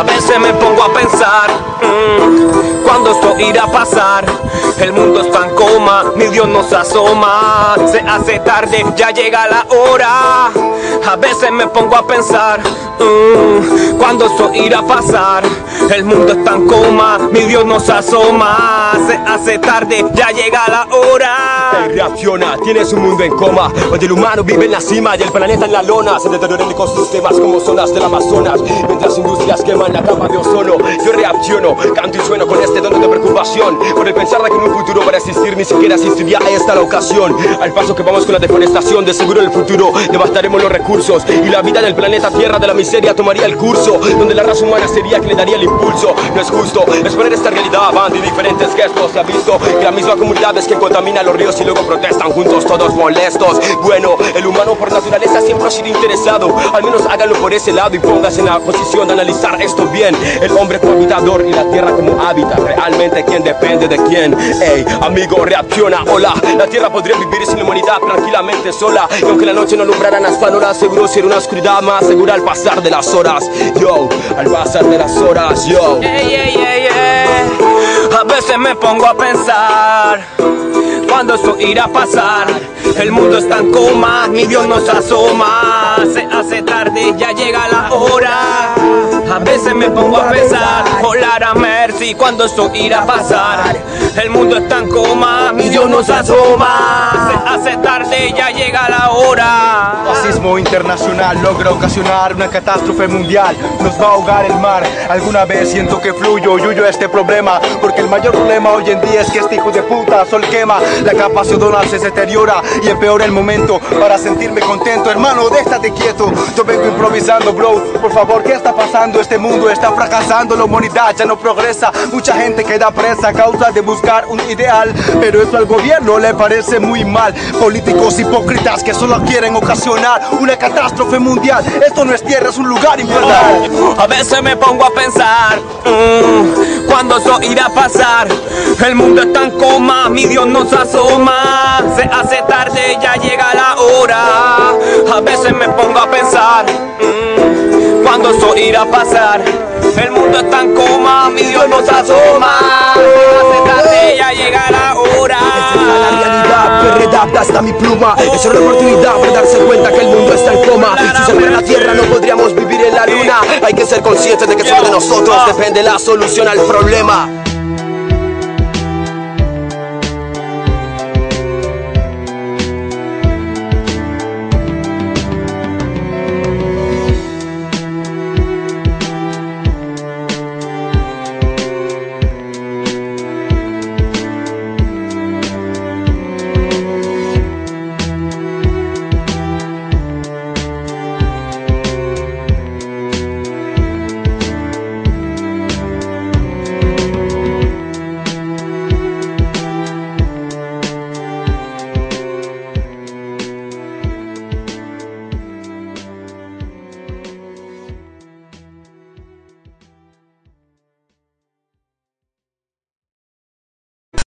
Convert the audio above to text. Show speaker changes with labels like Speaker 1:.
Speaker 1: A veces me pongo a pensar mm, cuando esto irá a pasar. El mundo está en coma, mi Dios nos asoma. Se hace tarde, ya llega la hora. A veces me pongo a pensar mm, cuando esto irá a pasar. El mundo está en coma, mi Dios nos asoma. Se hace tarde, ya llega la hora.
Speaker 2: Reacciona, tienes un mundo en coma Donde el humano vive en la cima y el planeta en la lona Se deterioran ecosistemas como zonas del Amazonas Mientras industrias queman la capa de ozono Yo reacciono, canto y sueno con este tono de preocupación. Por el pensar de que en un futuro para existir ni siquiera existiría esta la ocasión. Al paso que vamos con la deforestación de seguro en el futuro Devastaremos los recursos. Y la vida del planeta Tierra de la miseria tomaría el curso Donde la raza humana sería quien le daría el impulso. No es justo exponer esta realidad van de diferentes gestos. Se ha visto que la misma comunidad es quien contamina los ríos y luego protestan juntos todos molestos. Bueno, el humano por naturaleza siempre ha sido interesado. Al menos háganlo por ese lado y póngase en la posición de analizar esto bien. El hombre como habitador y la tierra como hábitat Realmente quién depende de quién Ey, amigo, reacciona, hola La tierra podría vivir sin humanidad tranquilamente sola Y aunque la noche no alumbrara las panoras Seguro será una oscuridad más segura al pasar de las horas Yo, al pasar de las horas, yo
Speaker 1: ey, ey, ey. A veces me pongo a pensar cuando esto irá a pasar. El mundo está en coma, mi Dios nos asoma. Se hace tarde, ya llega la hora. A veces me pongo a pensar, volar a Mercy cuando esto irá a pasar. El mundo está en coma, mi Dios nos asoma. Se hace tarde, ya llega la hora.
Speaker 3: Fascismo internacional logra ocasionar una catástrofe mundial. Nos va a ahogar el mar. Alguna vez siento que fluyo, yuyo este problema. Porque el mayor problema hoy en día es que este hijo de puta sol quema. La capa ozonosa se deteriora y empeora el momento para sentirme contento. Hermano, déjate quieto. Yo vengo improvisando, bro. Por favor, ¿qué está pasando? Este mundo está fracasando. La humanidad ya no progresa. Mucha gente queda presa a causa de buscar un ideal. Pero eso al gobierno le parece muy mal. Políticos hipócritas que solo quieren ocasionar una catástrofe mundial. Esto no es tierra, es un lugar infernal.
Speaker 1: A veces me pongo a pensar mm, cuando eso irá a pasar. El mundo está en coma, mi Dios nos asoma. Se hace tarde, ya llega la hora. A veces me pongo a pensar mm, cuando eso irá a pasar. El mundo está en coma, mi Dios nos asoma. Se hace tarde, ya llega la hora.
Speaker 2: Esa es la realidad que redacta hasta mi pluma Es una oportunidad para darse cuenta que el mundo está en coma Si se la tierra no podríamos vivir en la luna Hay que ser conscientes de que solo de nosotros depende la solución al problema